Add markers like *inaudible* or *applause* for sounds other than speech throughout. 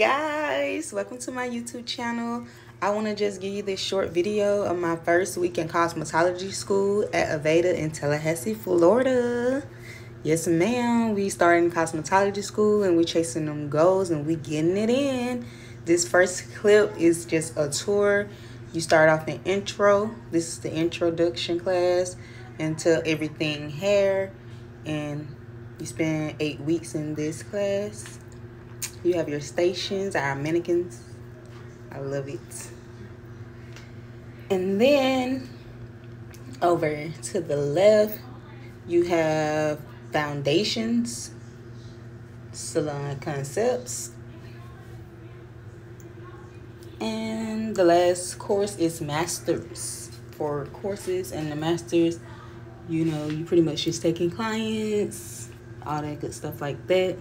Guys, welcome to my YouTube channel. I want to just give you this short video of my first week in cosmetology school at Aveda in Tallahassee, Florida. Yes, ma'am. We starting cosmetology school and we chasing them goals and we getting it in. This first clip is just a tour. You start off in intro. This is the introduction class into everything hair and you spend eight weeks in this class. You have your stations, our mannequins. I love it. And then over to the left, you have foundations, salon concepts. And the last course is masters for courses and the masters, you know, you pretty much just taking clients, all that good stuff like that.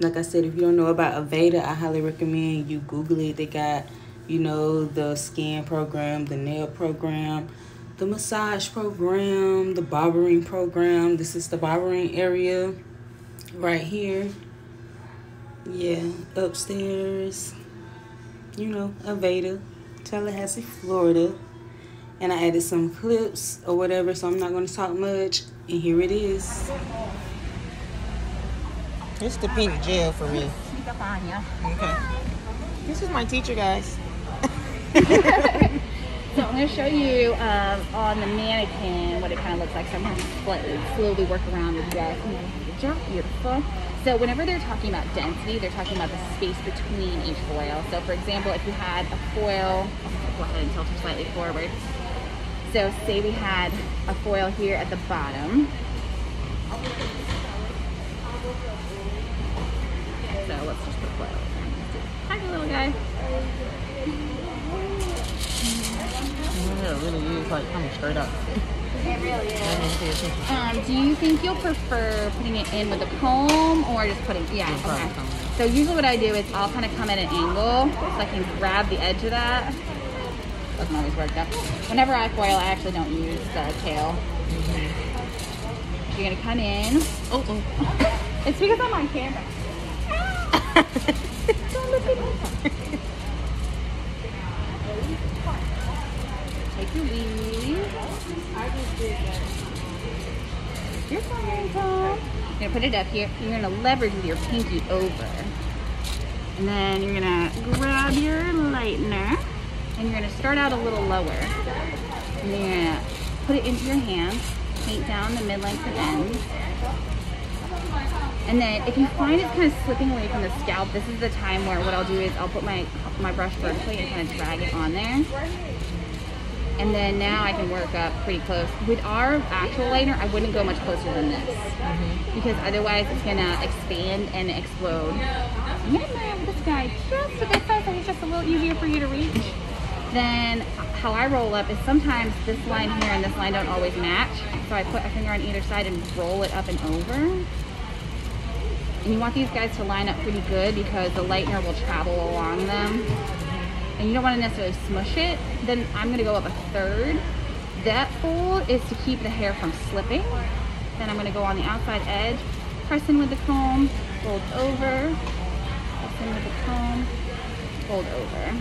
Like I said, if you don't know about Aveda, I highly recommend you Google it. They got, you know, the skin program, the nail program, the massage program, the barbering program. This is the barbering area right here. Yeah, upstairs. You know, Aveda, Tallahassee, Florida. And I added some clips or whatever, so I'm not going to talk much. And here it is. It's the pink gel for me. Okay. This is my teacher, guys. *laughs* So I'm going to show you um, on the mannequin what it kind of looks like. So I'm going to slowly, work around with that. Good job, beautiful. So whenever they're talking about density, they're talking about the space between each foil. So for example, if you had a foil, go ahead and tilt it slightly forward. So say we had a foil here at the bottom. So let's just put foil in. Hi, little guy. Yeah, it really is like coming straight up. It really is. Um, do you think you'll prefer putting it in with a comb or just putting, yeah, Yeah, okay. So usually what I do is I'll kind of come at an angle so I can grab the edge of that. Doesn't always work though. Whenever I foil, I actually don't use the tail. You're gonna come in. Oh, oh. *laughs* It's because I'm on camera. Don't look at me. Take your. You're fine, Tom. You're gonna put it up here. You're gonna leverage your pinky over. And then you're gonna grab your lightener and you're gonna start out a little lower. And you're gonna put it into your hand, paint down the mid-length and ends. And then if you find it's kind of slipping away from the scalp, this is the time where what I'll do is I'll put my, my brush vertically and kind of drag it on there. And then now I can work up pretty close. With our actual liner, I wouldn't go much closer than this. Mm-hmm. Because otherwise it's gonna expand and explode. I'm gonna grab this guy just a bit so he's just a little easier for you to reach. Then how I roll up is sometimes this line here and this line don't always match. So I put a finger on either side and roll it up and over. And you want these guys to line up pretty good because the lightener will travel along them. And you don't want to necessarily smush it. Then I'm going to go up a third. That fold is to keep the hair from slipping. Then I'm going to go on the outside edge, press in with the comb, fold over, press in with the comb, fold over.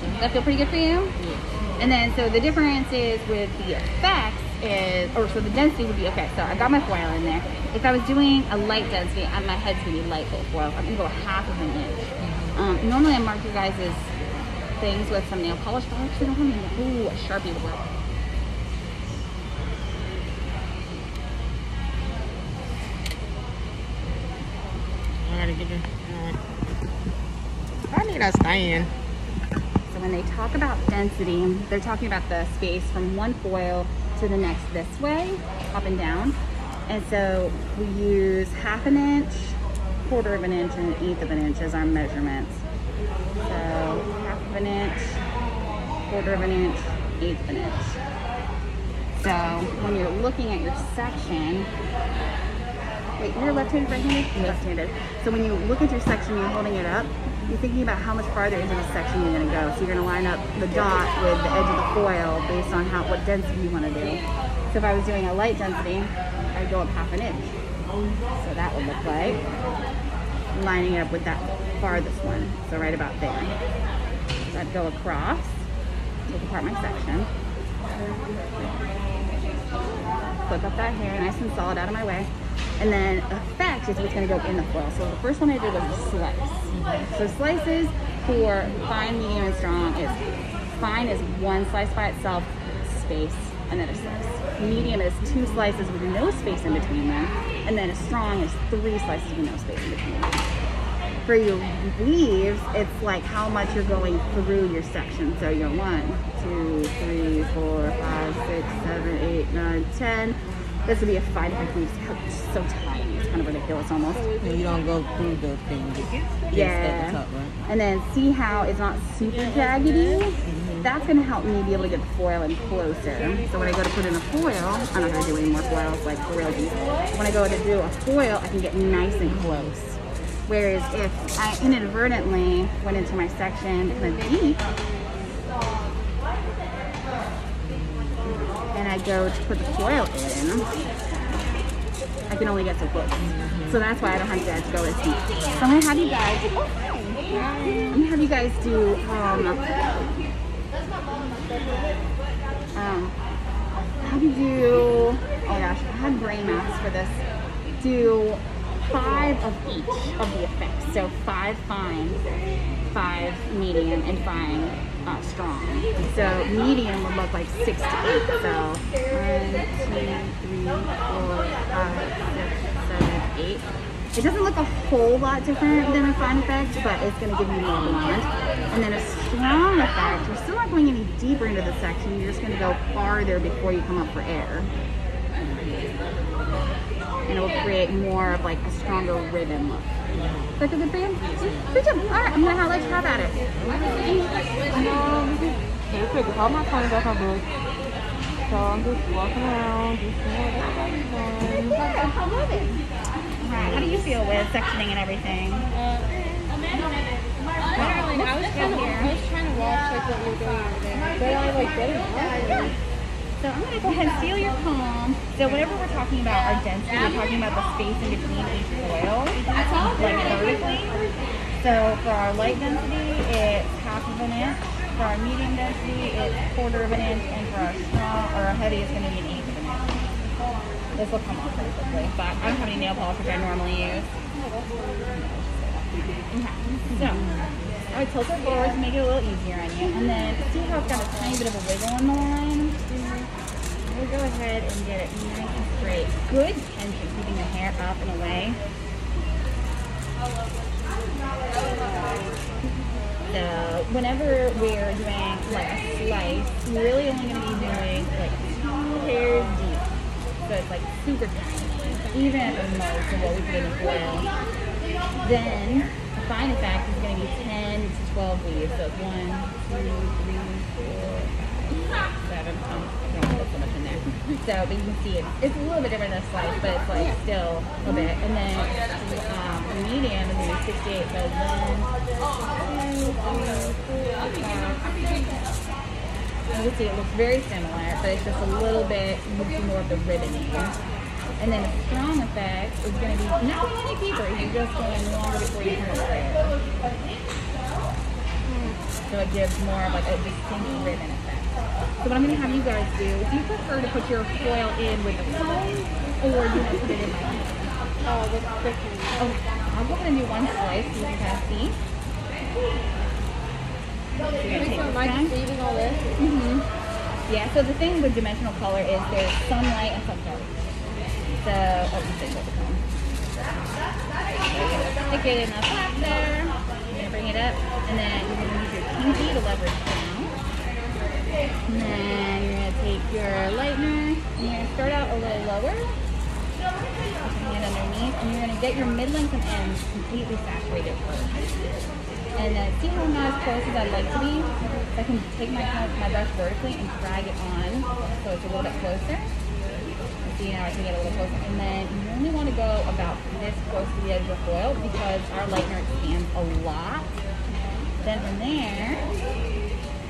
Does that feel pretty good for you? And then, so the difference is with the effects is, or so the density would be, okay, so I got my foil in there. If I was doing a light density, my head's gonna be light full foil. I'm gonna go half of an inch. Um, normally I mark your guys' things with some nail polish, but I actually don't have any, ooh, a Sharpie would work. I gotta get it. I need a stand. So when they talk about density, they're talking about the space from one foil to the next this way, up and down. And so we use half an inch, quarter of an inch, and an eighth of an inch as our measurements. So half of an inch, quarter of an inch, eighth of an inch. So when you're looking at your section, wait, you're left-handed, right-handed? Left-handed. So when you look at your section, you're holding it up, you're thinking about how much farther into the section you're gonna go. So you're gonna line up the dot with the edge of the foil based on how what density you wanna do. So if I was doing a light density, I'd go up half an inch. So that would look like lining it up with that farthest one. So right about there. So I'd go across, take apart my section, flip up that hair nice and solid out of my way. And then effect is what's gonna go in the foil. So the first one I did was a slice. So slices for fine, medium, and strong is fine is one slice by itself, space, another slice. Medium is two slices with no space in between them. And then a strong is three slices with no space in between them for your weaves, it's like how much you're going through your section. So you're one, two, three, four, five, six, seven, eight, nine, ten. This would be a five weave. It's so tiny. It's kind of ridiculous almost. And you don't go through the thing. Yeah. The top, right? And then see how it's not super jaggedy? Mm-hmm. That's gonna help me be able to get the foil in closer. So when I go to put in a foil, I'm not gonna do any more foils like real deep. When I go to do a foil, I can get nice and close. Whereas if I inadvertently went into my section kind of deep, and I go to put the foil in, I can only get so close. So that's why I don't have to go as deep. So I'm gonna have you guys, oh. I'm gonna have you guys do, um, um, how do you do, oh gosh, I had brain maths for this. Do five of each of the effects. So five fine, five medium, and five uh, strong. So medium would look like six to eight. So one, two, three, four, five, six, seven, eight. It doesn't look a whole lot different than a fine effect, but it's going to give you more blonde. And then a strong effect, you're still not going any deeper into the section. You're just going to go farther before you come up for air and it will create more of like a stronger ribbon look. Is that good for you? Good job. All right, I'm gonna have, let you have at it. Um, perfect. All my friends are good. So I'm just walking around, just seeing what everybody's doing. I love it. All right, how do you feel with sectioning and everything? Literally, I was kind of, I was trying to watch like what you were doing over there, but I like didn't know. So I'm going to go ahead and seal your comb. So whenever we're talking about our density, we're talking about the space in between each foil, like vertically. So for our light density, it's half of an inch. For our medium density, it's quarter of an inch. And for our strong or our heavy, it's going to be an eighth of an inch. This will come off pretty quickly, but I don't have any nail polish I normally use. Okay. So I would tilt it forward to make it a little easier on you. And then see how it's got a tiny bit of a wiggle in the line? We'll go ahead and get it nice and straight. Good tension, keeping the hair up and away. So whenever we're doing like a slice, we're really only going to be doing like two hairs deep. So it's like super tiny, even at the most of what we in the foil. Then the fine effect is going to be 10 to 12 weaves. So it's one, two, three, four, five, six, seven. Um, I don't put so much. *laughs* So, but you can see it. It's a little bit different than a slice, but it's like still a bit. And then um, medium is going to be 68. So one, two, three, four, five. You can see it looks very similar, but it's just a little bit more of the ribboning. And then the strong effect is going to be not any deeper, you're just going longer before you turn it. So it gives more of like a distinct ribbon effect. So what I'm going to have you guys do, do you prefer to put your foil in with the comb or you want to put it in hand? Oh, that's tricky. Oh, I'm going to do one slice so you can kind of see. So you're going to take So this am I guy. just all this? hmm Yeah, so the thing with dimensional color is there's sunlight and some dark. So, oh, you go the comb. Stick it in the flap there. You're gonna bring it up, and then you're gonna use your pinky to leverage. And then you're gonna take your lightener, and you're gonna start out a little lower. Hand underneath, and you're gonna get your mid-length and ends completely saturated. And then see how I'm not as close as I'd like to be? So I can take my, my brush vertically and drag it on so it's a little bit closer. See now I can get a little closer. And then you only want to go about this close to the edge of the foil because our lightener expands a lot. Then from there,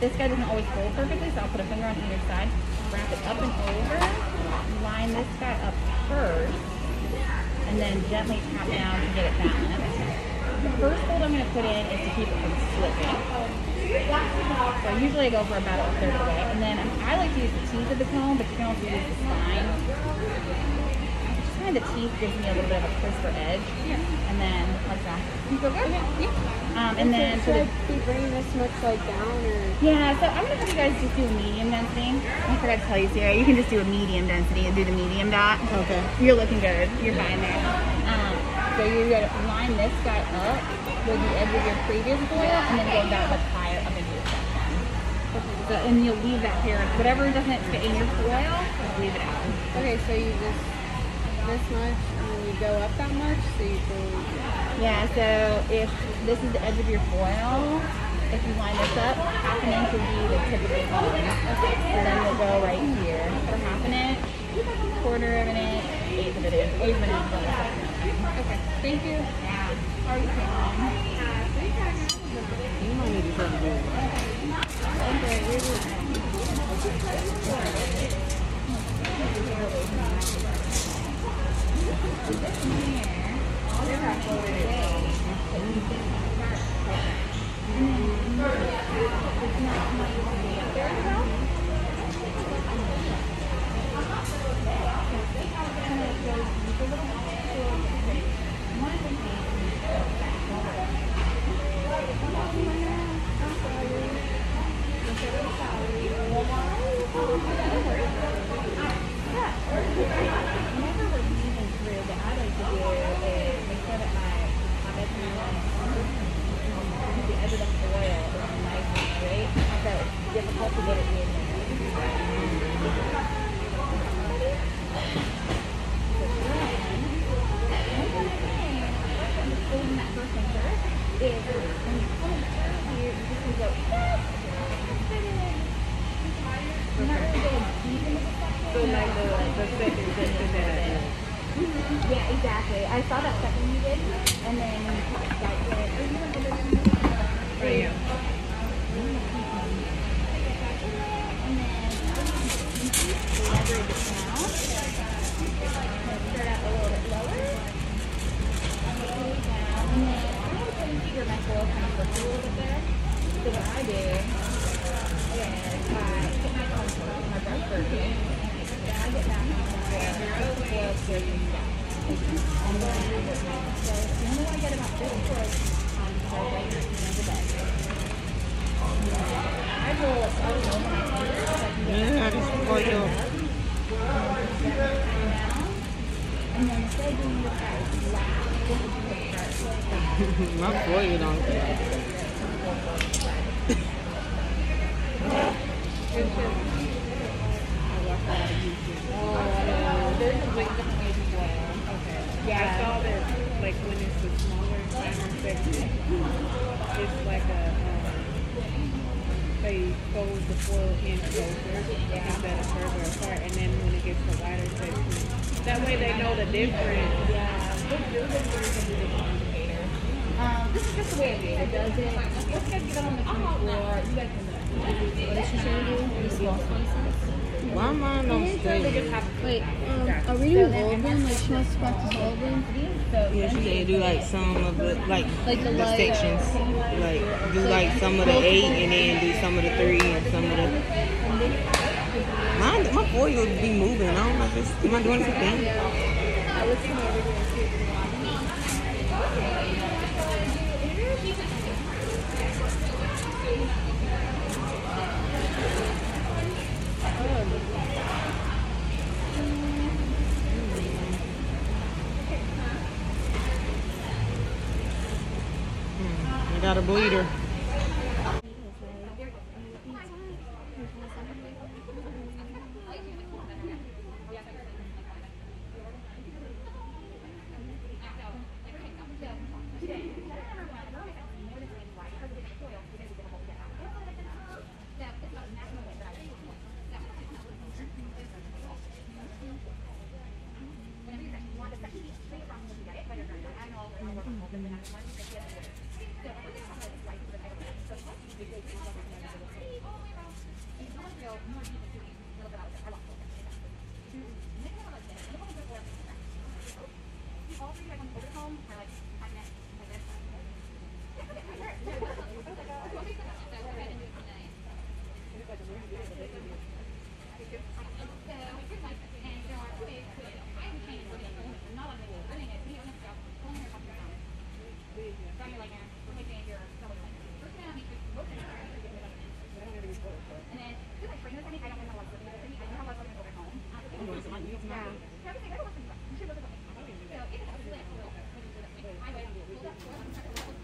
this guy doesn't always fold perfectly, so I'll put a finger on either side, wrap it up and over, line this guy up first, and then gently tap down to get it balanced. The first fold I'm going to put in is to keep it from slipping. So usually I go for about a third of the way, and then I like to use the teeth of the comb, but you can also use the spine. Just kind of the teeth gives me a little bit of a crisper edge, and then like that. You go good? Yeah. Um, and then for should the I be bringing this much like down or? yeah, so I'm gonna have you guys just do a medium density. I forgot to tell you, Sarah. You can just do a medium density and do the medium dot. Okay. You're looking good. You're fine there. Um, so you're gonna line this guy up with the edge of your previous foil, and then go that much higher up into your section. So, and you'll leave that here. Whatever doesn't fit in your foil, leave it out. Okay, so you just this much and then you go up that much, so you go. Yeah. So if this is the edge of your foil, if you line this up, half an inch would be the tip of the comb. And then we'll go right here for half an inch, quarter of an inch, eighth of an inch, eighth of an inch. Okay, thank you. Yeah. Are you kidding? You might need to try to do it. Whenever we're moving through, what I like to do is make sure that my my the edge of the foil is nice and straight, so it's difficult to get it in there. Holding that first and third is when you pull it through here, you just need to go fit in. You're not really going deep into like the the second that I did. Yeah, exactly. I saw that second you did, and then when you put right you went to yeah. leverage it down. Start out a little bit lower. And then. And then I would put in figure my foil kind of slips a little bit there. So what I do is I put my comb first, my brush first, is for you. and then this is a. Yeah. Like when it's the smaller finer section, it's like a um, they fold the foil in closer instead of further apart, and then when it gets to wider section, that way they know the difference. Yeah, this is a this is just the way it is. it does it. Let's get on the floor. You guys can what did she show you? The small spaces. Why mine don't They stay? just Wait, um, are we doing Golden? Like she wants to practice Golden? So Yeah, she said do like some of the like Like the the light- sections, like do like some of the eight and then do some of the three and some of the. Mine, my foil be moving. I don't know if it's. Am I doing something? I I got a bleeder.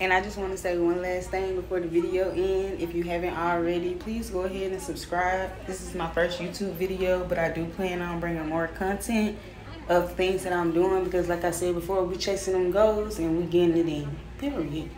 And I just want to say one last thing before the video ends. If you haven't already, please go ahead and subscribe. This is my first YouTube video, but I do plan on bringing more content of things that I'm doing because like I said before, we're chasing them goals and we getting it in. てるのに